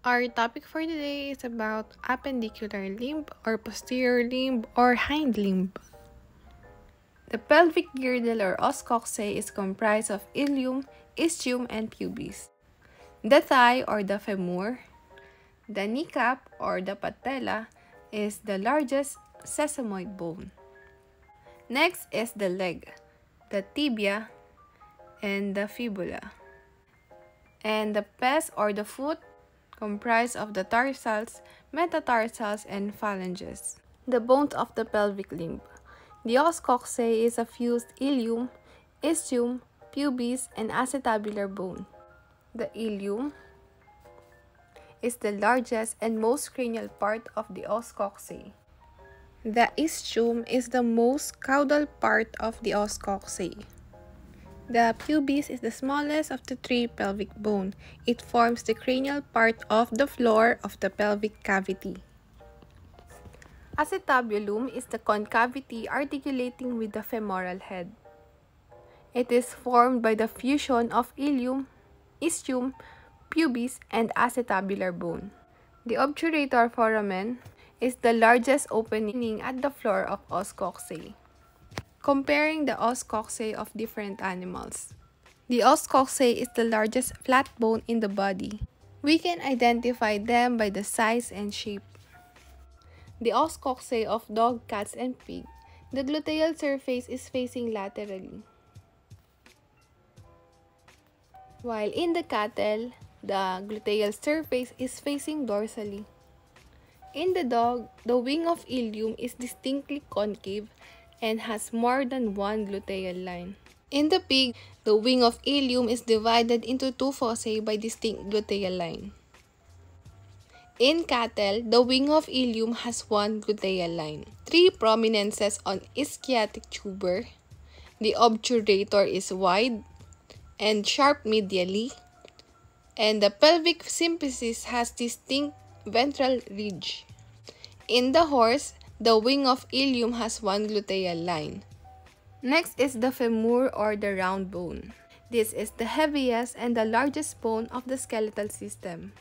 Our topic for today is about appendicular limb or posterior limb or hind limb. The pelvic girdle or os coxae is comprised of ilium, ischium, and pubis. The thigh or the femur, the kneecap or the patella is the largest sesamoid bone. Next is the leg, the tibia, and the fibula. And the pes or the foot comprised of the tarsals, metatarsals, and phalanges. The bones of the pelvic limb. The os coxae is a fused ilium, ischium, pubis, and acetabular bone. The ilium is the largest and most cranial part of the os coxae. The ischium is the most caudal part of the os coxae. The pubis is the smallest of the three pelvic bone. It forms the cranial part of the floor of the pelvic cavity. Acetabulum is the concavity articulating with the femoral head. It is formed by the fusion of ilium, ischium, pubis, and acetabular bone. The obturator foramen is the largest opening at the floor of os coxae. Comparing the os coxae of different animals. The os coxae is the largest flat bone in the body. We can identify them by the size and shape. The os coxae of dog, cats, and pig. The gluteal surface is facing laterally. While in the cattle, the gluteal surface is facing dorsally. In the dog, the wing of ilium is distinctly concave and has more than one gluteal line. In the pig, the wing of ilium is divided into two fossae by distinct gluteal line. In cattle, the wing of ilium has one gluteal line. Three prominences on ischiatic tuber. The obturator is wide and sharp medially, and the pelvic symphysis has distinct ventral ridge. In the horse, the wing of ilium has one gluteal line. Next is the femur or the round bone. This is the heaviest and the largest bone of the skeletal system.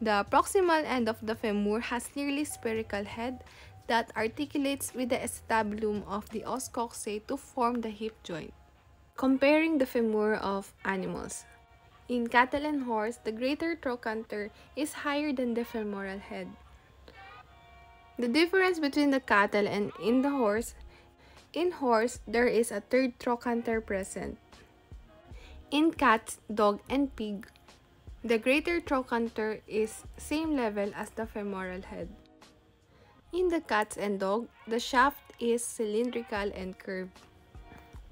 The proximal end of the femur has nearly spherical head that articulates with the acetabulum of the os coxae to form the hip joint. Comparing the femur of animals. In cattle and horse, the greater trochanter is higher than the femoral head. The difference between the cattle and in the horse, in horse, there is a third trochanter present. In cat, dog, and pig, the greater trochanter is same level as the femoral head. In the cats and dog, the shaft is cylindrical and curved,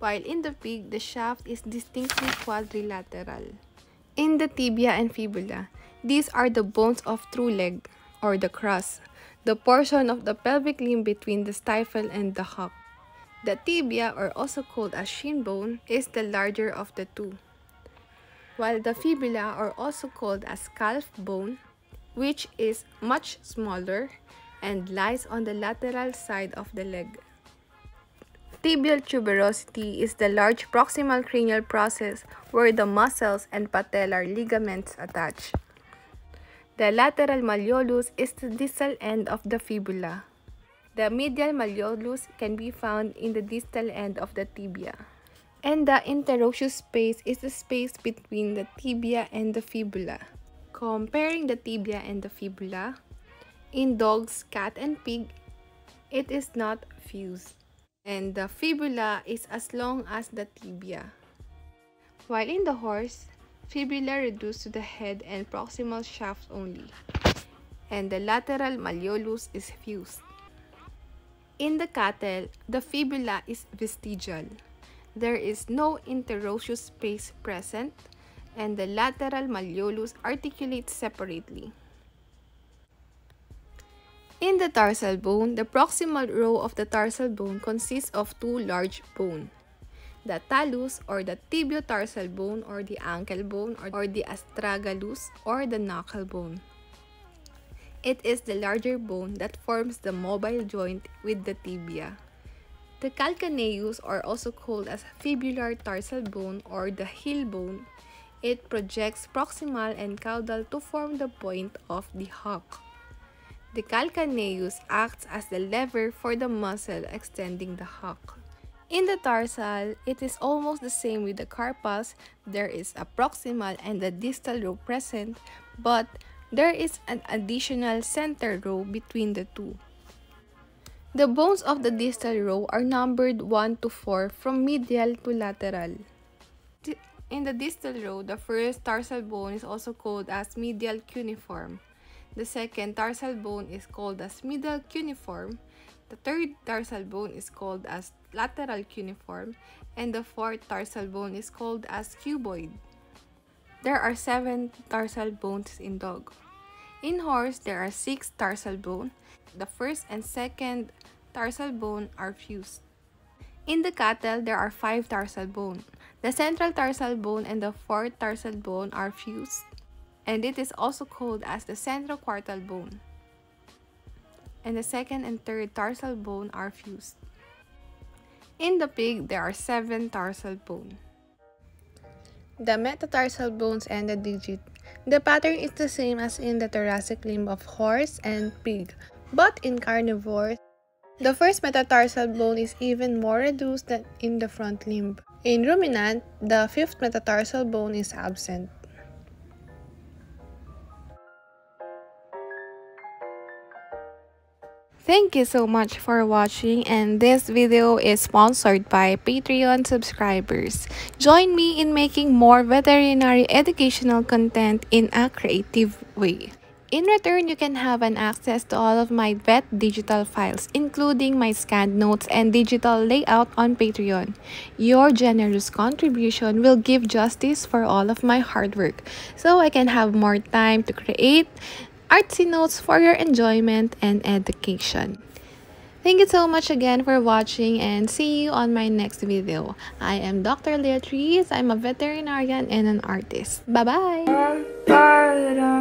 while in the pig, the shaft is distinctly quadrilateral. In the tibia and fibula, these are the bones of true leg, or the crus, the portion of the pelvic limb between the stifle and the hock. The tibia, or also called as shin bone, is the larger of the two, while the fibula, or also called as calf bone, which is much smaller and lies on the lateral side of the leg. Tibial tuberosity is the large proximal cranial process where the muscles and patellar ligaments attach. The lateral malleolus is the distal end of the fibula. The medial malleolus can be found in the distal end of the tibia. And the interosseous space is the space between the tibia and the fibula. Comparing the tibia and the fibula, in dogs, cat, and pig, it is not fused and the fibula is as long as the tibia. While in the horse, fibula reduced to the head and proximal shaft only, and the lateral malleolus is fused. In the cattle, the fibula is vestigial. There is no interosseous space present, and the lateral malleolus articulates separately. In the tarsal bone, the proximal row of the tarsal bone consists of two large bones. The talus or the tibiotarsal bone or the ankle bone or the astragalus or the knuckle bone. It is the larger bone that forms the mobile joint with the tibia. The calcaneus or also called as fibular tarsal bone or the heel bone It projects proximal and caudal to form the point of the hock. The calcaneus acts as the lever for the muscle extending the hock. In the tarsal, it is almost the same with the carpals. There is a proximal and a distal row present, but there is an additional center row between the two. The bones of the distal row are numbered 1 to 4 from medial to lateral. In the distal row, the first tarsal bone is also called as medial cuneiform. The second tarsal bone is called as medial cuneiform. The third tarsal bone is called as lateral cuneiform. And the fourth tarsal bone is called as cuboid. There are seven tarsal bones in dog. In horse, there are six tarsal bones. The first and second tarsal bone are fused. In the cattle, there are five tarsal bones. The central tarsal bone and the fourth tarsal bone are fused, and it is also called as the central centroquartal bone. And the second and third tarsal bone are fused. In the pig, there are seven tarsal bones. The metatarsal bones and the digit. The pattern is the same as in the thoracic limb of horse and pig, but in carnivores, the first metatarsal bone is even more reduced than in the front limb. In ruminant, the fifth metatarsal bone is absent. Thank you so much for watching and this video is sponsored by Patreon subscribers. Join me in making more veterinary educational content in a creative way. In return, you can have an access to all of my vet digital files, including my scanned notes and digital layout on Patreon. Your generous contribution will give justice for all of my hard work, so I can have more time to create artsy notes for your enjoyment and education. Thank you so much again for watching and see you on my next video. I am Dr. Leatrize. I'm a veterinarian and an artist. Bye-bye! Bye.